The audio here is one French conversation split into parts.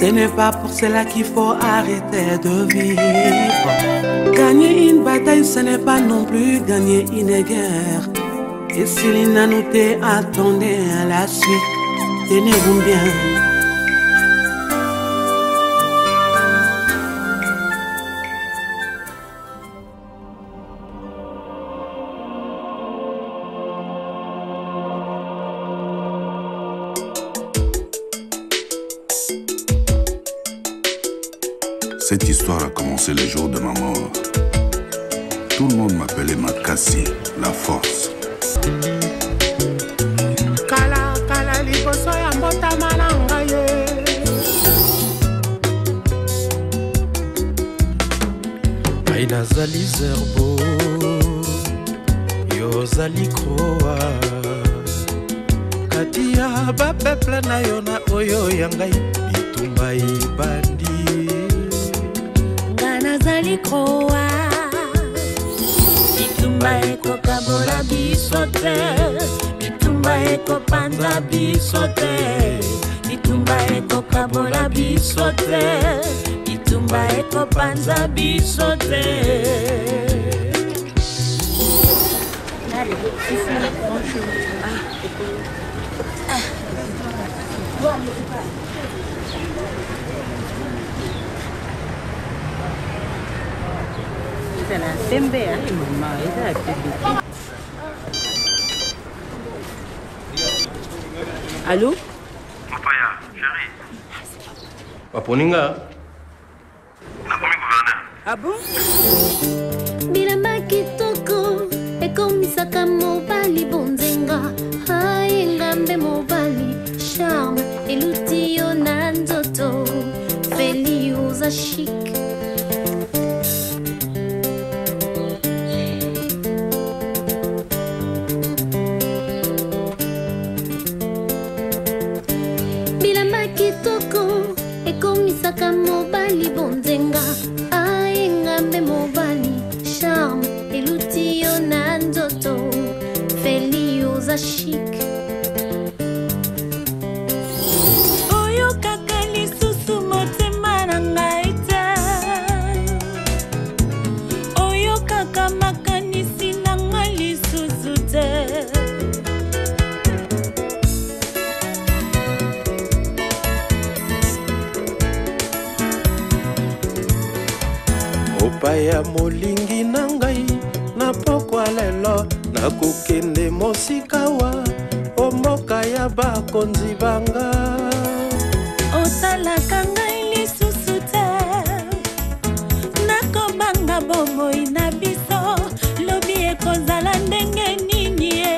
Ce n'est pas pour cela qu'il faut arrêter de vivre. Gagner une bataille, ce n'est pas non plus gagner une guerre. Et si l'inanité attendait à la suite, tenez-vous bien. Histoire a commencé le jour de ma mort. Tout le monde m'appelait Makassi, la force. ngai nazali zerbo yo ozali kroa kati ya bapeple na yo na oyo ya ngai bitumba ebandi nazali kroa bitumba ekokabola biso te. Bitumba ekopanza biso te. Bitumba ekokabola biso te. Bitumba ekopanza biso te ah, ah. Ah. Ezala pembe ya mama ezala pembe alo mopaya chéri baponinga nakomi gouverneur. Ah bon? Bilamba kitoko ekomisaka mobali bonzenga. Ayengambe mobali charme eluti yo na nzoto. Feli oza ngai lisusu te. Mopaya molingi na ngai na pokwa lelo nakokende mosikawa omboka ya bakonzi banga. Otalaka ngai lisusu te. Nakobanga bomoi na biso lobi ekozala ndenge nini ye.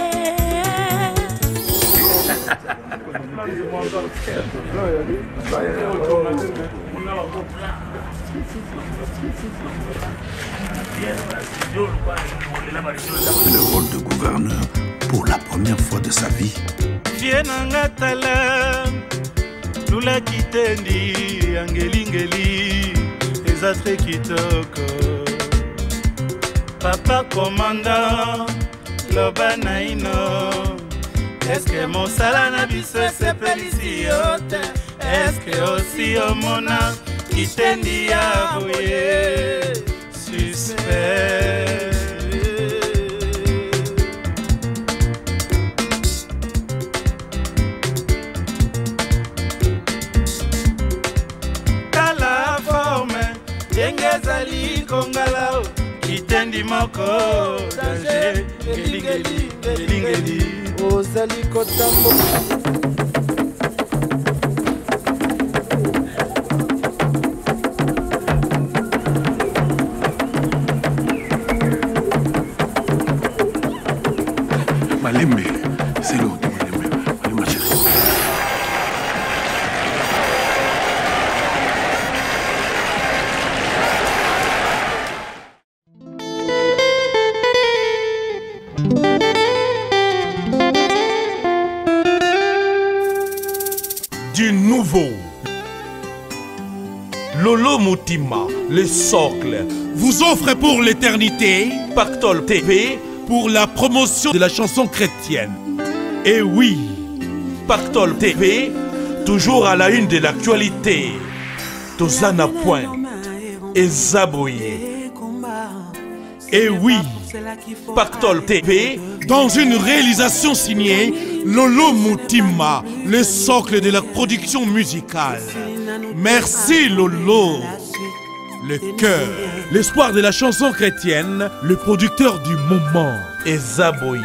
Le rôle de gouverneur pour la première fois de sa vie. vie nanga tala lula kitendi ya ngelingeli eza tre kitoko papa komanda loba na ino eske mosala na biso esepelisi yo te eske osi omona kitendi ya boye suspect ezali kongala kitendi moko. Danger. Elingeli elingeli ozali kotambola Le socle, vous offre pour l'éternité Pactole TV pour la promotion de la chanson chrétienne. Et oui, Pactole TV, toujours à la une de l'actualité. Tozana Point et Zaboye. Et oui, Pactole TV, dans une réalisation signée Lolo Mutima, le socle de la production musicale. Merci Lolo. Le cœur, l'espoir de la chanson chrétienne, le producteur du moment est Zaboye.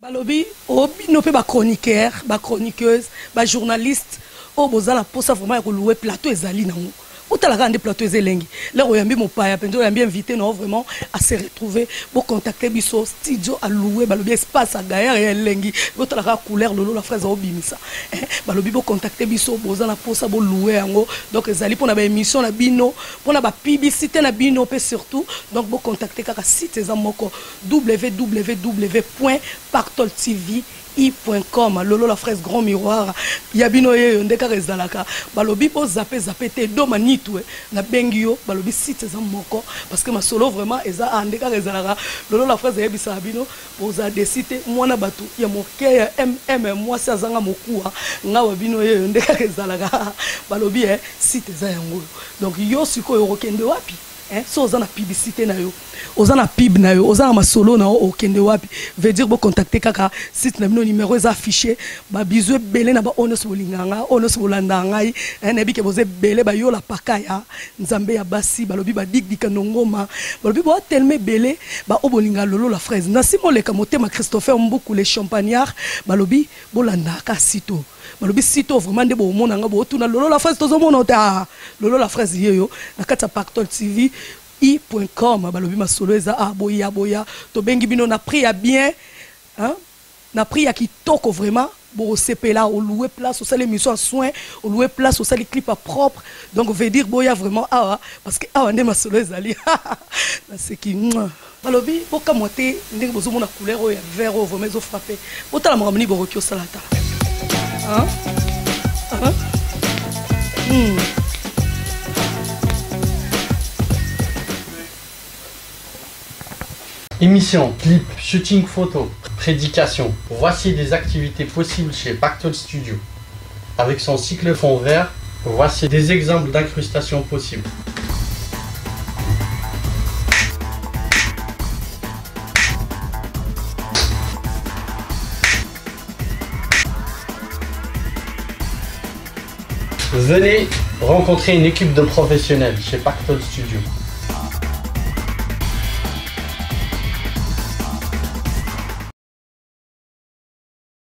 balobi obino mpe bachroniqueur bachroniqueuse bajournaliste oyo bozala mposa vraimen ya koluwe plateau ezali nango otalaka nde plateau eza elengi. Lero oyambi mopaya mpenza oyambi invité nao vraiment ase retrouve bocontacte biso studio alouwe balobi espace agayere ya elengi. Botalaka couleur lolo la fraise aobimisa balobi bocontacte biso boza na mposa bolouwe yango. Donc ezali mpona baémission na bino mpona bapiblicité na bino mpe surtout. Donc bocontacte kaka site eza moko www pactol tv i.com lolo la fraise grand miroir. Ya bino yeyo nde balobi bozape zape te do manitu nabengi balobi site eza moko. Parce que masolo vraiment eza a nde kaka ezalaka lolo la fraise eyebisaka bino boza desi te mwana bato ya moke ya mm mwasi azanga mokuwa ngawa bino yeyo nde kaka balobi e site eza yango. Donc yo wapi? So oza na publicité na yo. Oza na pib na yo. Oza na masolo na yo. Okende wapi? Veut dire bocontacte kaka. Site na bino numéro eza affiché. Babizu ebele na baoyo nyonso bolinganga oyo nyonso bolandaka ngai nayebi ke boza ebele bayola paka ya. Nzambe ya basi balobi badigdika nongoma balobi boatelema ebele baoyo bolinga lolo la fraise. Na nsima oleka motema christopher mbuku le champagnard balobi bolandaka sito balobi sito vraiment nde bomonanga bootuna lolo la fraise tozomona ta. Lolo la fraise yeyo na kati ya pactol tv i.com balobi masolo eza a boya boya. Tobengi bino na prix ya bien hein? na prix ya kitoko vraiment. Bokosepela oloue place osali émission ya soin oloue place osali clip ya propre. Donc veut dire boya vraiment awa parce que awa nde masolo ezali naseki balobi bokamwa te ndenge bozomona couleur oyo ya vert oyo vraiment ezofrappe botala makambo nini bokoki osala ta Hein? Hein? Hmm. Émission, clip, shooting photo, prédication. Voici des activités possibles chez Pactol Studio. Avec son cycle fond vert, voici des exemples d'incrustations possibles. Venez rencontrer une équipe de professionnels chez Pactol Studio.